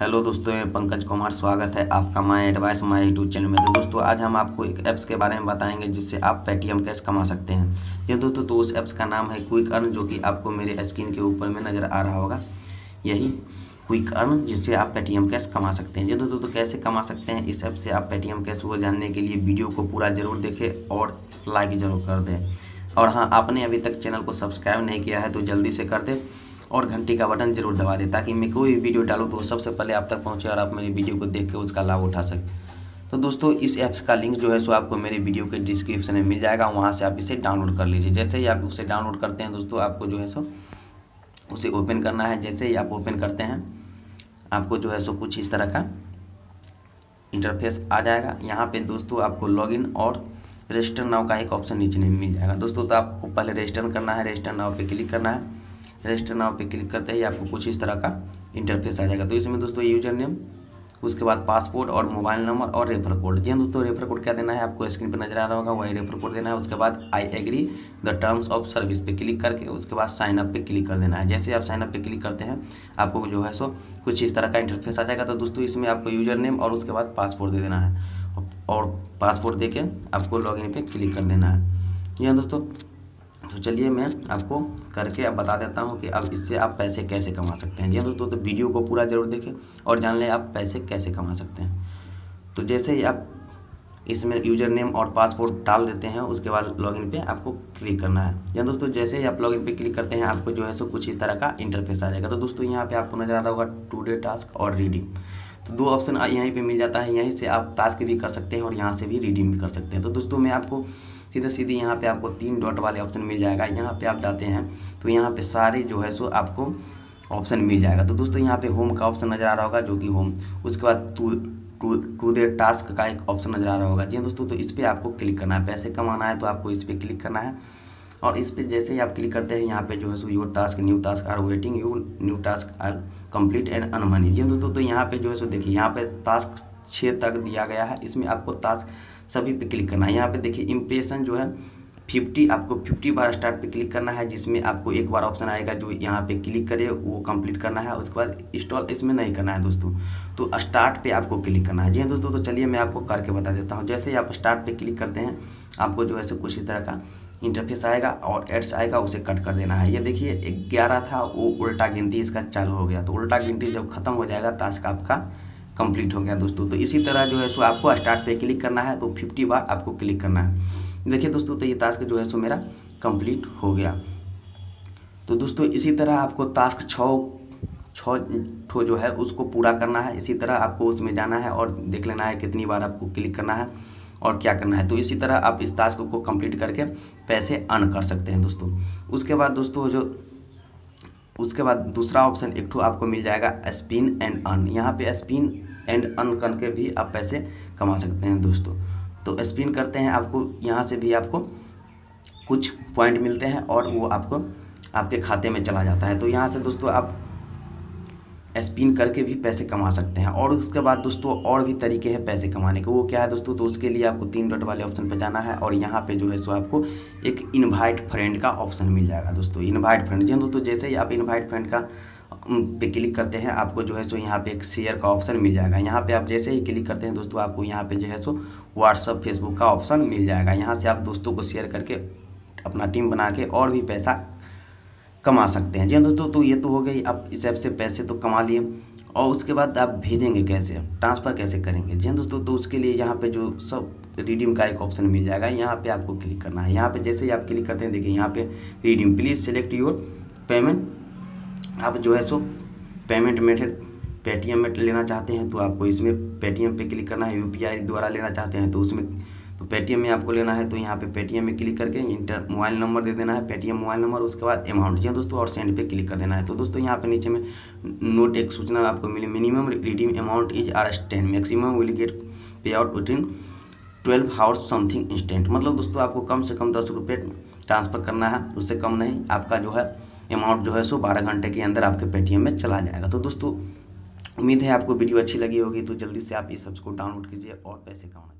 Hello दोस्तों मैं पंकज कुमार स्वागत है आपका my advice my YouTube channel में। तो दोस्तों, आज हम आपको एक ऐप्स के बारे में बताएँगे जिससे आप पेटीएम कैश कमा सकते हैं। ये दोस्तों तो उस ऐप्स का नाम है क्विक अर्न, जो कि आपको मेरे स्क्रीन के ऊपर में नज़र आ रहा होगा। यही क्विक अर्न, जिससे आप पेटीएम कैश कमा सकते हैं। ये दोस्तों तो कैसे कमा सकते हैं? इस ऐप से आप पेटीएम कैश वो जानने के लिए वीडियो को पूरा ज़रूर देखें और लाइक ज़रूर कर दें। और हाँ आपने अभी तक चैनल को सब्सक्राइब नहीं किया है तो जल्दी से कर दें। और घंटी का बटन ज़रूर दबा दें ताकि मैं कोई भी वीडियो डालूँ तो सबसे पहले आप तक पहुँचे और आप मेरी वीडियो को देख के उसका लाभ उठा सकें। तो दोस्तों, इस ऐप्स का लिंक जो है सो आपको मेरे वीडियो के डिस्क्रिप्शन में मिल जाएगा। वहाँ से आप इसे डाउनलोड कर लीजिए। जैसे ही आप उसे डाउनलोड करते हैं दोस्तों, आपको जो है सो उसे ओपन करना है। जैसे ही आप ओपन करते हैं, आपको जो है सो कुछ इस तरह का इंटरफेस आ जाएगा। यहाँ पे दोस्तों आपको लॉगिन और रजिस्टर नाव का एक ऑप्शन नीचे नहीं मिल जाएगा। दोस्तों तो आपको पहले रजिस्टर करना है। रजिस्टर नाव पे क्लिक करना है। रजिस्टर नाव पे क्लिक करते ही आपको कुछ इस तरह का इंटरफेस आ जाएगा। तो इसमें दोस्तों यूज़र नेम उसके बाद पासपोर्ट और मोबाइल नंबर और रेफर कोड जी हाँ दोस्तों रेफर कोड क्या देना है? आपको स्क्रीन पर नज़र आ रहा होगा, वही रेफर कोड देना है। उसके बाद I agree the terms of service पे क्लिक करके उसके बाद साइन अप पे क्लिक कर देना है। जैसे आप साइन अप पे क्लिक करते हैं, आपको जो है सो कुछ इस तरह का इंटरफेस आ जाएगा। तो दोस्तों, इसमें आपको यूज़र नेम और उसके बाद पासपोर्ट दे देना है। और पासपोर्ट दे के आपको लॉगिन पे क्लिक कर देना है। जी हाँ दोस्तों तो चलिए मैं आपको करके अब बता देता हूँ कि अब इससे आप पैसे कैसे कमा सकते हैं। जी दोस्तों तो वीडियो को पूरा ज़रूर देखें और जान लें आप पैसे कैसे कमा सकते हैं। तो जैसे ही आप इसमें यूज़र नेम और पासपोर्ट डाल देते हैं, उसके बाद लॉगिन पे आपको क्लिक करना है। या दोस्तों, जैसे ही आप लॉगिन पे क्लिक करते हैं, आपको जो है सो कुछ इस तरह का इंटरफेस आ जाएगा। तो दोस्तों, यहाँ पे आपको नज़र आ रहा होगा टू डे टास्क और रीडिंग तो दो ऑप्शन यहीं पे मिल जाता है, यहीं से आप टास्क भी कर सकते हैं और यहाँ से भी रिडीम भी कर सकते हैं। तो दोस्तों, मैं आपको सीधे सीधे यहाँ पे आपको तीन डॉट वाले ऑप्शन मिल जाएगा। यहाँ पे आप जाते हैं तो यहाँ पे सारे जो है सो आपको ऑप्शन मिल जाएगा। तो दोस्तों, यहाँ पे होम का ऑप्शन नज़र आ रहा होगा, जो कि होम उसके बाद to to to there task का एक ऑप्शन नज़र आ रहा होगा। जी हाँ दोस्तों तो इस पर आपको क्लिक करना है। पैसे कमाना है तो आपको इस पर क्लिक करना है। और इस पर जैसे ही आप क्लिक करते हैं, यहाँ पे जो है so your task new task are waiting you new task are complete and earn money जी दोस्तों तो यहाँ पे जो है सो देखिए, यहाँ पे टास्क छः तक दिया गया है। इसमें आपको टास्क सभी पे क्लिक करना है। यहाँ पे देखिए इम्प्रेशन जो है फिफ्टी आपको फिफ्टी बार स्टार्ट पे क्लिक करना है, जिसमें आपको एक बार ऑप्शन आएगा जो यहाँ पे क्लिक करे, वो कंप्लीट करना है। उसके बाद इंस्टॉल इसमें नहीं करना है दोस्तों तो स्टार्ट पे आपको क्लिक करना है। जी हाँ दोस्तों तो चलिए मैं आपको करके बता देता हूँ। जैसे ही आप स्टार्ट पे क्लिक करते हैं, आपको जो है सो कुछ इस तरह का इंटरफेस आएगा और एड्स आएगा, उसे कट कर देना है। ये देखिए ग्यारह था, वो उल्टा गिनती इसका चालू हो गया। तो उल्टा गिनती जब खत्म हो जाएगा टास्क आपका कंप्लीट हो गया दोस्तों। तो इसी तरह जो है सो आपको स्टार्ट पे क्लिक करना है तो फिफ्टी बार आपको क्लिक करना है। देखिए दोस्तों तो ये टास्क जो है सो मेरा कंप्लीट हो गया। तो दोस्तों, इसी तरह आपको टास्क छः छः जो है, उसको पूरा करना है। इसी तरह आपको उसमें जाना है और देख लेना है कितनी बार आपको क्लिक करना है। और क्या करना है? तो इसी तरह आप इस टास्क को कंप्लीट करके पैसे अर्न कर सकते हैं दोस्तों। उसके बाद दोस्तों जो, उसके बाद दूसरा ऑप्शन एक आपको मिल जाएगा स्पिन एंड अर्न यहाँ पे स्पिन एंड अर्न करके भी आप पैसे कमा सकते हैं दोस्तों। तो स्पिन करते हैं आपको, यहाँ से भी आपको कुछ पॉइंट मिलते हैं और वो आपको, आपके खाते में चला जाता है। तो यहाँ से दोस्तों आप स्पिन करके भी पैसे कमा सकते हैं। और उसके बाद दोस्तों, और भी तरीके हैं पैसे कमाने के। वो क्या है दोस्तों तो उसके लिए आपको तीन डॉट वाले ऑप्शन पर जाना है और यहाँ पे जो है सो आपको एक इनवाइट फ्रेंड का ऑप्शन मिल जाएगा दोस्तों। इनवाइट फ्रेंड जी दोस्तों, जैसे ही आप इनवाइट फ्रेंड का पे क्लिक करते हैं, आपको जो है सो यहाँ पे एक शेयर का ऑप्शन मिल जाएगा। यहाँ पे आप जैसे ही क्लिक करते हैं दोस्तों, आपको यहाँ पे जो है सो व्हाट्सअप फेसबुक का ऑप्शन मिल जाएगा। यहाँ से आप दोस्तों को शेयर करके अपना टीम बना के और भी पैसा कमा सकते हैं। जी हाँ दोस्तों तो ये तो हो गई आप इस ऐप से पैसे तो कमा लिए और उसके बाद आप भेजेंगे कैसे, ट्रांसफ़र कैसे करेंगे? जी हाँ दोस्तों तो उसके लिए यहाँ पे जो सब रिडीम का एक ऑप्शन मिल जाएगा। यहाँ पे आपको क्लिक करना है। यहाँ पे जैसे ही आप क्लिक करते हैं, देखिए यहाँ पे redeem, please select your payment. आप जो है सो पेमेंट मेथड पेटीएम में लेना चाहते हैं तो आपको इसमें पेटीएम पे क्लिक करना है। यूपीआई द्वारा लेना चाहते हैं तो उसमें तो पेटीएम में आपको लेना है तो यहाँ पे पेटीएम में क्लिक करके इंटर मोबाइल नंबर दे देना है पेटीएम मोबाइल नंबर, उसके बाद अमाउंट जी दोस्तों, और सेंड पे क्लिक कर देना है। तो दोस्तों, यहाँ पे नीचे में नोट एक सूचना आपको मिली minimum redeem amount is R S ten maximum will get pay out with twelve hours something instant मतलब दोस्तों, आपको कम से कम दस रुपये ट्रांसफ़र करना है, उससे कम नहीं, आपका जो है अमाउंट जो है सो बारह घंटे के अंदर आपके पेटीएम में चला जाएगा। तो दोस्तों, उम्मीद है आपको वीडियो अच्छी लगी होगी तो जल्दी से आप ये सबको डाउनलोड कीजिए और पैसे कमाना